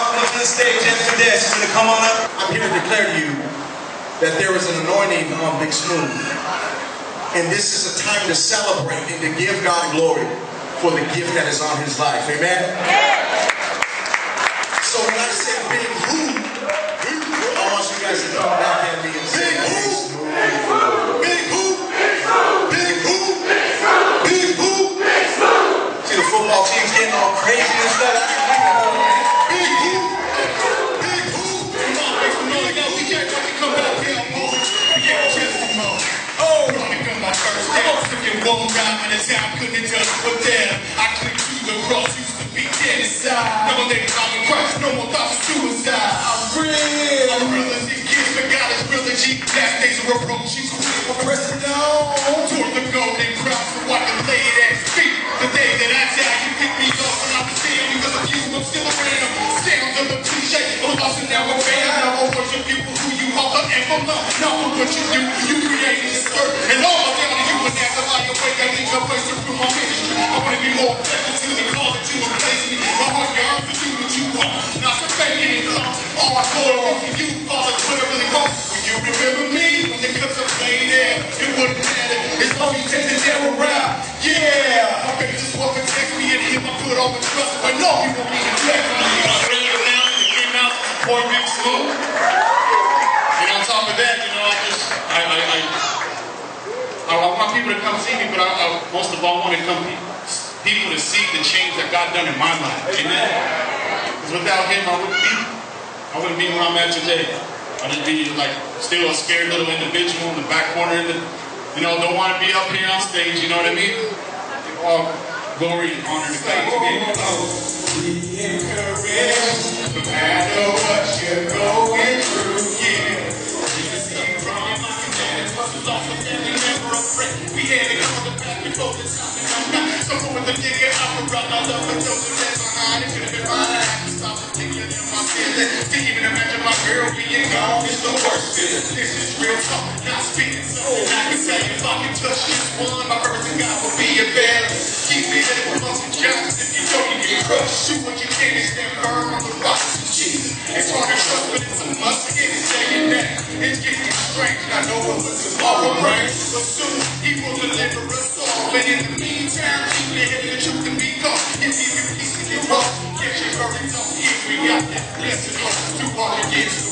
welcome to the stage Ed Kadesh. He's gonna come on up. I'm here to declare to you that there is an anointing on Big Smooth. And this is a time to celebrate and to give God glory for the gift that is on his life. Amen? So when I say big who, I want you guys to come back at me and say big who. Big who. Big who. Big who. See the football team's getting all crazy and stuff. When the town couldn't just put down. I clicked through the cross, used to be dead inside. No more niggas out in no more thoughts of suicide. I'm real. I'm real as it gets, but God is real as G. Last days of reproach, she's quick for pressing down. Toward the golden cross, so I can lay it at his feet. The day that I die, you pick me up when I'm standing because of you. I'm still around. Sounds of a cliche, I'm lost and now I'm fan. Now I worship you for who you are, and for love. Not for what you do, remember me, when the cups are playing there, it wouldn't matter. As long as you take the devil around. Yeah, my baby just want to protect me and hit my foot all the trust, but no, you won't be neglecting me. I really go down and came out for a big smooth. And on top of that, you know, I just, I, I, I, I, want people to come see me, but I, I, most of all, want to come people to see the change that God done in my life. Amen. Because without Him, I wouldn't be, I wouldn't be where I'm at today. I'd just be like still a scared little individual in the back corner, in the, you know, don't want to be up here on stage. You know what I mean? All glory and honor to God. Be no matter what you're going through. Yeah. You can see from my command, lost a family member, a friend. We had it on the back before the time, and I'm not. So with the nigga, I'm. I love it, those who left behind. It could have been mine. I had to stop and think my feelings. It's the. This is real talk, not speaking. So I can tell you, if I can touch this one, my purpose in God will be a balance. Keep me in the most justice. If you don't, you get crushed. Shoot what you can and stand firm on the rocks of Jesus. It's hard to trust, but it's a must. Again, it's saying that. It's getting strange. I know what was tomorrow brings. But soon, he will deliver us all. But in the meantime, keep head in the truth and be gone. If you can peace in your heart, get your burdens on here. We got that blessed hope to walk against the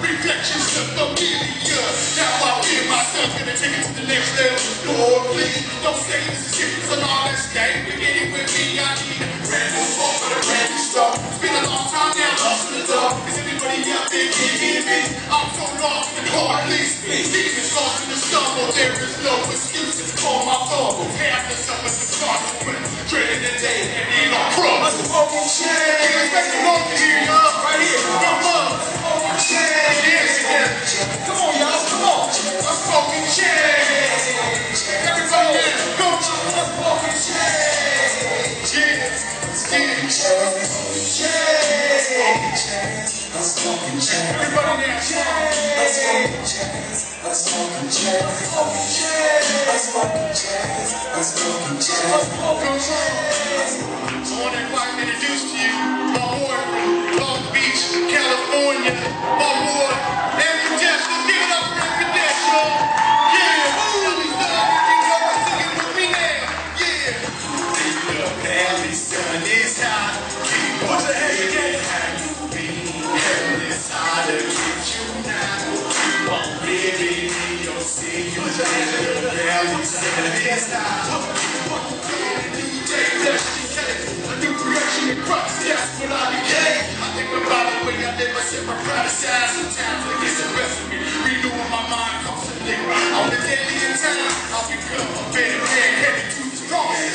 Reflections of familiar. Now I feel myself gonna take it to the next level. Dreading the day and need on crumbs. Let's fucking change. We expect the Lord to hear y'all right here. Come on. Change. Yes, yes. Come on, y'all. Come on. Let's fucking change. Everybody dance. Go. Let's fucking change. Yeah. Yeah. Everybody dance. I want to invite and introduce to you my boy from Long Beach, California. My boy, the my pride aside. Sometimes it gets the best of me. Renewing my mind constantly. On the daily in time, I'll become a better man, headed to the promise.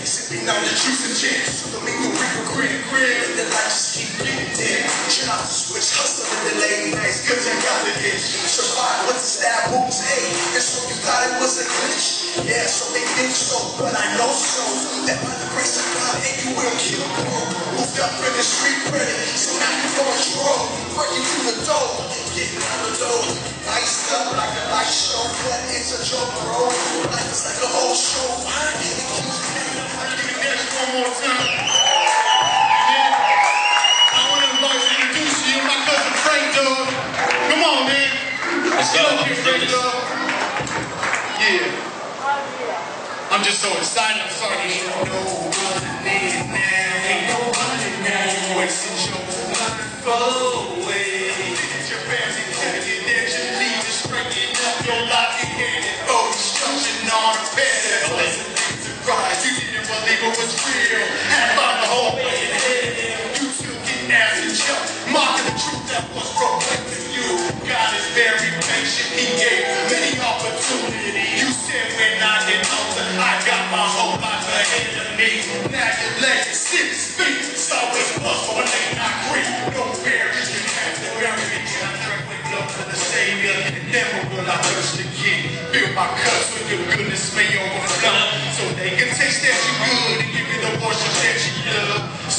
Sipping on the juice and gin. Domingo Rico grin, grin. The light just keep getting dim. Turn off switch, hustle in the late nights, cause I got the itch. Survive, what's the stab, was A? And so you thought it was a glitch. Yeah, so they think so, but I know so. That by the grace of God, and you will kill grow. Moved up in the street credit, so now you. Breaking through the door, getting out the door. Iced up like a light show, but it's a joke, bro. Life is like a whole show. Why? It keeps coming. I give it this one more time. Man, I want to invite you to introduce you, my cousin Frank DogG. Come on, man. Let's go. Get up here, Let's do Frank this. Dog. Yeah. I'm just so excited. I'm sorry you don't know what it is now. On a pedestal. Surprise, you didn't believe it was real. And found the whole way. You it as a joke. Mocking the truth that was proclaimed to you. God is very patient. He gave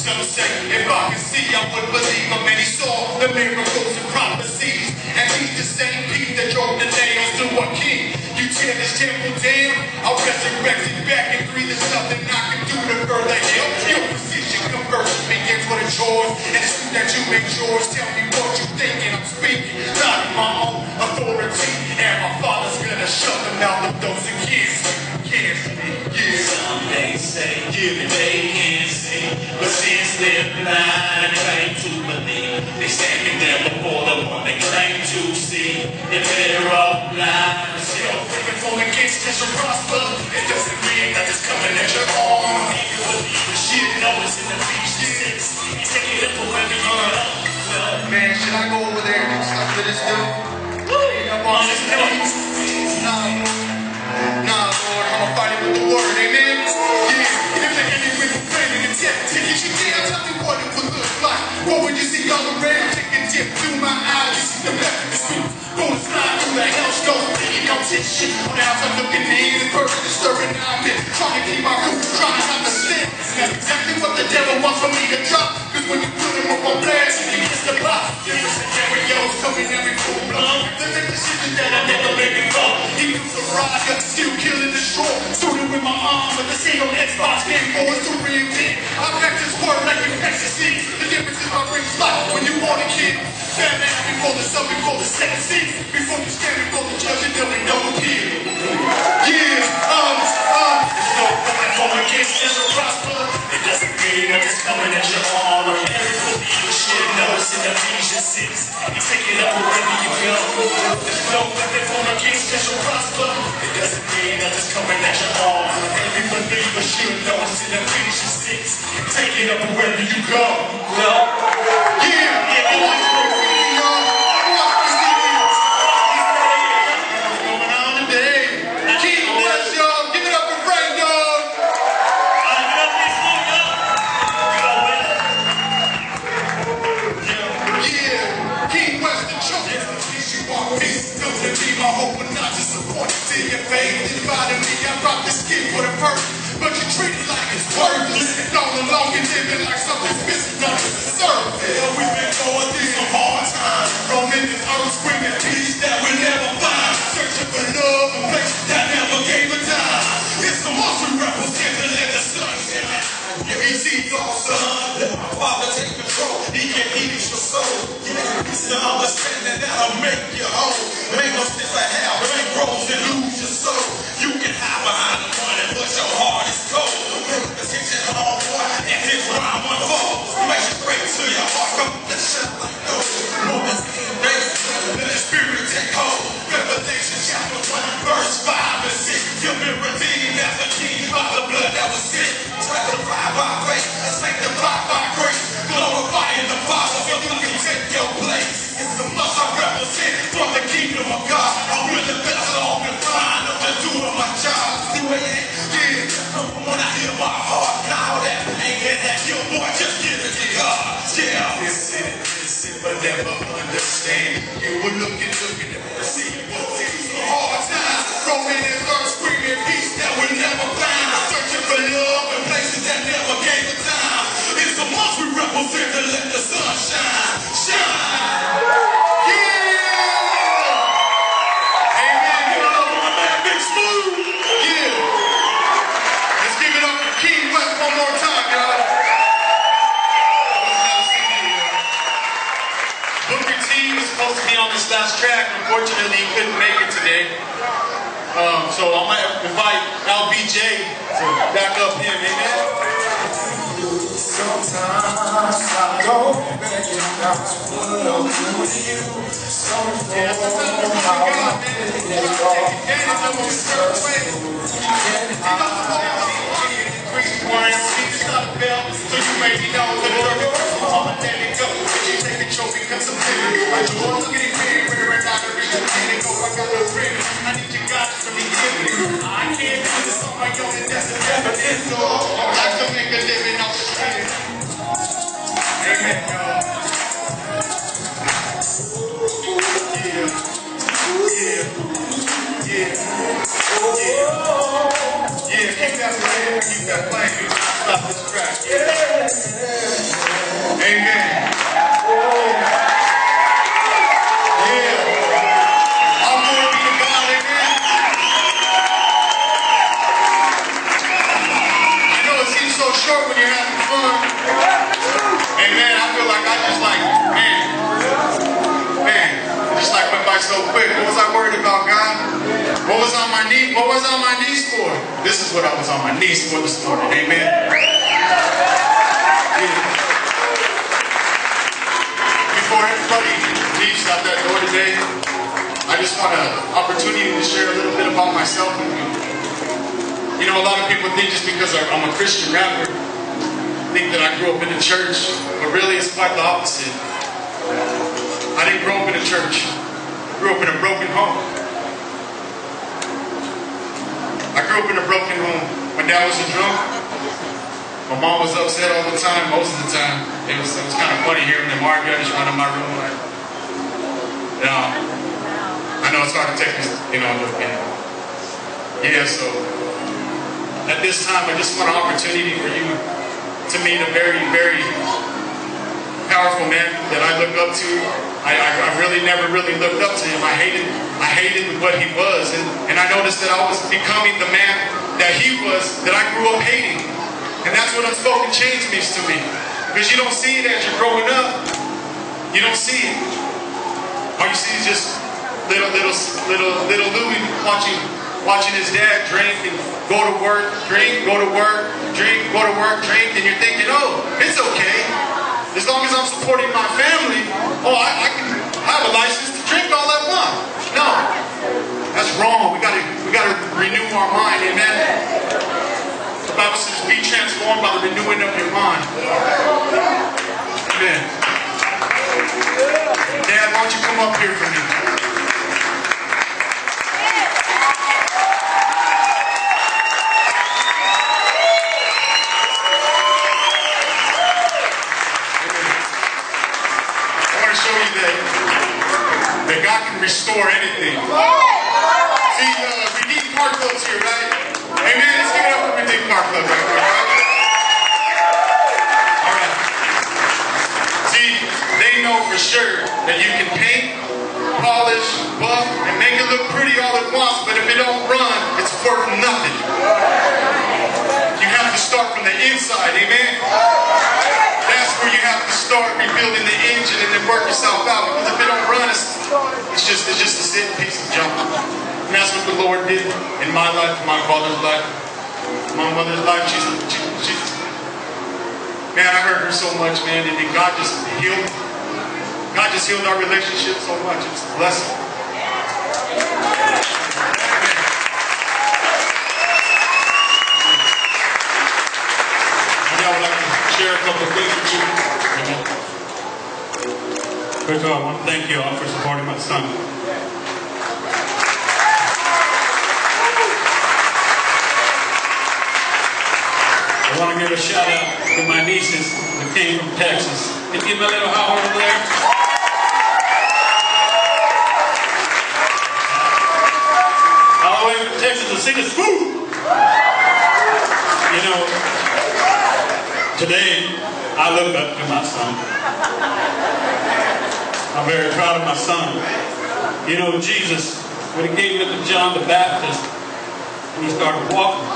Some say if I could see, I would believe him. And he saw the miracles and prophecies. And he's the same peace that drove the nails to a king. You tear this temple down, I'll resurrect it back and three. There's nothing I can do to further help your position. Converse begins with a choice. And it's that you make yours. Tell me what you thinking. I'm speaking, not in my own authority. And my father's gonna shut the mouth of those against me. Against me, yeah. Some may say give see, but they're blind and claim to believe, they standing there before the one they claim to see. If they're all blind, Still freaking from against this will prosper. It doesn't mean that it's coming at your arm. Thinking competition. On the outside looking in, and perfect disturbing I'm trying to keep my cool, trying to sin. That's exactly what the devil wants for me to drop. Cause when you put him up on blast, he gets the pop. Different scenarios coming every full blown. The decisions that I never make it go. He was a rider, still killing the straw. Shooting with my arm, but the single Xbox game for us to reinvent. I this word like infectious seeds. The difference is my ring fly when you want a kid. Batman before the sun, before the second seat. Before you stand before the judge, and 6. You take it up wherever you go. There's no weapon formed against this will prosper. It doesn't mean that it's coming at your arm. Every believer should notice in Ephesians 6. Take it up wherever you go. Well, Yeah, yeah, don't let me my hope and not disappointed. See your faith divided me. I rock this skin for the purpose, but you treat it like it's worthless. And All along and living like something's missing under the surface. The understanding that'll make you whole. Make no sense of how brain grows and lose Let the sun shine, shine. Yeah. Amen. My man, Big Smooth. Yeah. Let's give it up for King Wes one more time, y'all. Booker T was supposed to be on this last track. Unfortunately, he couldn't make it today. Um, so I might invite LBJ to back up him. Amen. Sometimes I go back and I will to you. Sometimes Yeah, sometimes we how I feel it all. Know start praying. Can I Increase one, it's not a bell, so you may be known for the Lord. Quick. What was I worried about, God? What was on my knee? What was on my knees for? This is what I was on my knees for this morning. Amen. Before everybody leaves out that door today, I just want an opportunity to share a little bit about myself with you. You know, a lot of people think just because I'm a Christian rapper, think that I grew up in the church, but really it's quite the opposite. I didn't grow up in a church. Grew up in a broken home. I grew up in a broken home. My dad was a drunk. My mom was upset all the time, most of the time. It was, it was kind of funny hearing them argue. I just run in my room like, you um, know, I know it's hard to take this, you know, look at Yeah, so at this time, I just want an opportunity for you to meet a very, very powerful man that I look up to. I, I, I really never really looked up to him. I hated I hated what he was, and, and I noticed that I was becoming the man that he was that I grew up hating. And that's what unspoken change means to me. Because you don't see it as you're growing up. You don't see it. All you see is just little little little little Louis watching watching his dad drink and go to work, drink, go to work, drink, go to work, drink, and you're thinking, oh, it's okay. As long as I'm supporting my family, oh, I, I can have a license to drink all I want. No, that's wrong. We gotta we gotta renew our mind, amen. The Bible says, be transformed by the renewing of your mind. Amen. Dad, why don't you come up here for me? God can restore anything. See, uh, Redeemed Car Club's here, right? Amen. Let's give it up for Redeemed Car Club right quick. right? All right. See, they know for sure that you can paint, polish, buff, and make it look pretty all at once, but if it don't run, it's worth nothing. You have to start from the inside, amen? Start rebuilding the engine and then work yourself out. Because if it don't run, it's, it's just it's just a sitting piece of junk. And that's what the Lord did in my life, my father's life, my mother's life. She's, she, she's man, I hurt her so much, man, and then God just healed. God just healed our relationship so much. It's a blessing. Would like to share a couple of things with you. First of all, I want to thank you all for supporting my son. I want to give a shout out to my nieces that came from Texas. Can you give little holler over there? Texas to see the school. You know, today I look up to my son. I'm very proud of my son. You know, Jesus, when he came to John the Baptist, and he started walking,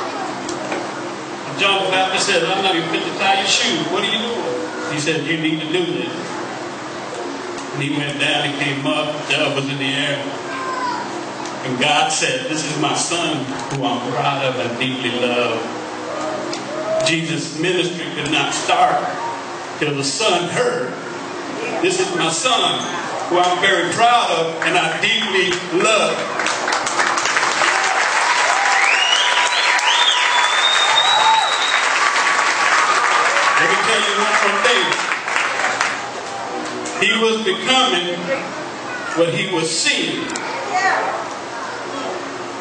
and John the Baptist said, I'm not even fit to tie your shoes. What are you doing? He said, You need to do this. And he went down, he came up, dove was in the air. And God said, This is my son who I'm proud of and deeply love. Jesus' ministry could not start till the son heard, This is my son who I'm very proud of and I deeply love. Let me tell you one more thing. He was becoming what he was seeing.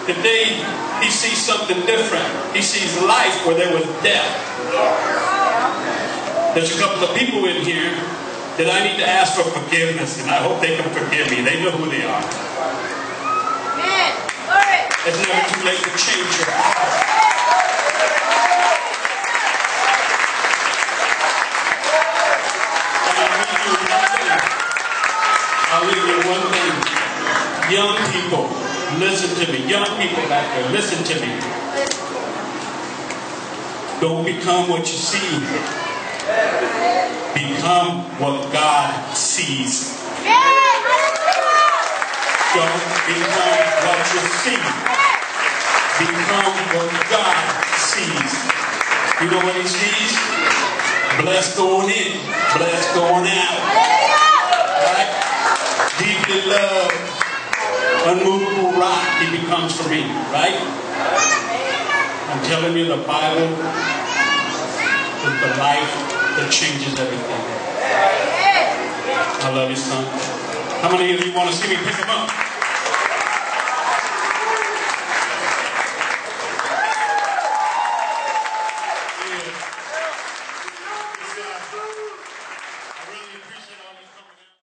Today, he sees something different. He sees life where there was death. There's a couple of people in here that I need to ask for forgiveness, and I hope they can forgive me. They know who they are. It's never too late to change your heart. I'll leave you one thing. Young people, listen to me. Young people back there, listen to me. Don't become what you see. Become what God sees. Don't become what you see. Become what God sees. You know what he sees? Blessed going in, blessed going out. Right? Deeply loved, unmovable rock he becomes for me, right? I'm telling you, the Bible is the life that changes everything. I love you, son. How many of you want to see me pick him up?